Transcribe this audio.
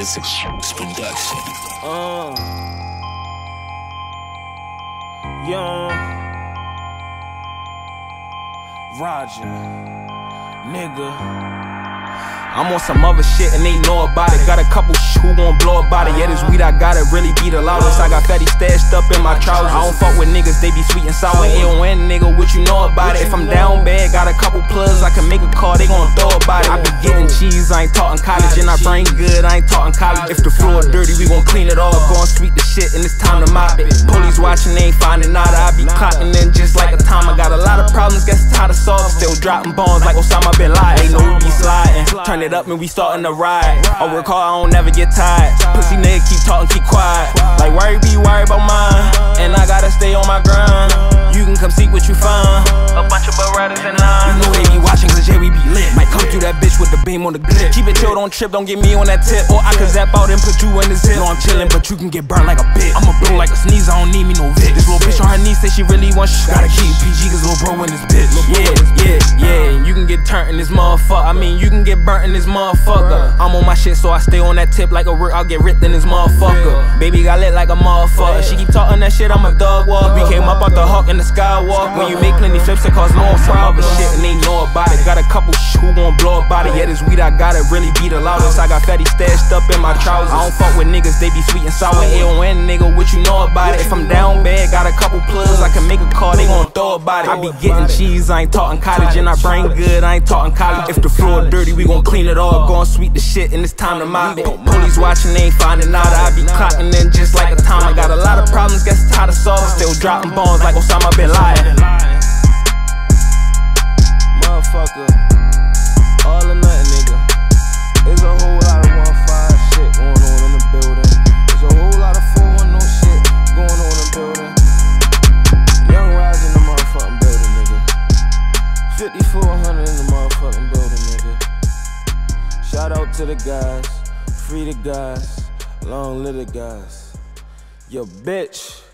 It's a production. Uh, young Roger, nigga. I'm on some other shit and they know about it. Got a couple sh who won't blow about it. Yeah, this weed I got it really be the loudest. I got fatty stashed up in my trousers. I don't fuck with niggas, they be sweet and sour. AON nigga, what you know about it? If I'm down I ain't talking college, and I brain good, I ain't talking college. If the floor dirty, we gon' clean it all. Gon' sweep the shit and it's time to mop it. Police watching, they ain't finding nada. I be clocking in just like a time. I got a lot of problems, guess it's time to solve. Still dropping bombs like Osama bin Laden. Ain't no be sliding. Turn it up and we starting to ride. I work hard, I don't never get tired. Pussy nigga keep talking, keep quiet. Like worry, be worried about mine? And I gotta stay on my grind. You can come see what you find. A bunch of butt riders in line. You know they be that bitch with the beam on the clip. Keep it chill, don't trip, don't get me on that tip. Or I can zap out and put you in the zip. Know I'm chillin', but you can get burned like a bitch. I'ma blow like a sneeze, I don't need me no Vic. This little bitch on her knees say she really wants shit. Gotta keep PG cause little bro in this bitch. Yeah, yeah, yeah. You can get turned in this motherfucker. I mean, you can get burnt in this motherfucker. I'm on my shit, so I stay on that tip like a rick. I'll get ripped in this motherfucker. Baby got lit like a motherfucker. She keep talking that shit, I'm a dog walk. We came up out the hawk in the skywalk. When you make plenty flips, it cause more problems. Shit, and they know about it. Got a couple sh who won't blow about it. Yeah, this weed I got it really be the loudest. I got fatty stashed up in my trousers. I don't fuck with niggas, they be sweet and sour. AON nigga, what you know about it? If I'm down bad, got a couple plugs, I can make a call, they gon' throw about it. I be getting cheese, I ain't talking college, and I brain good, I ain't talking college. If the floor dirty, we gon' clean it all. Gon' sweep the shit, and it's time to mop it. Police watching, they ain't finding nada. I be clocking in just like a time. I got a lot of problems, guess it's time to solve. Still dropping bombs like Osama bin Laden. To the guys, free the guys, long live the guys. Yo, bitch.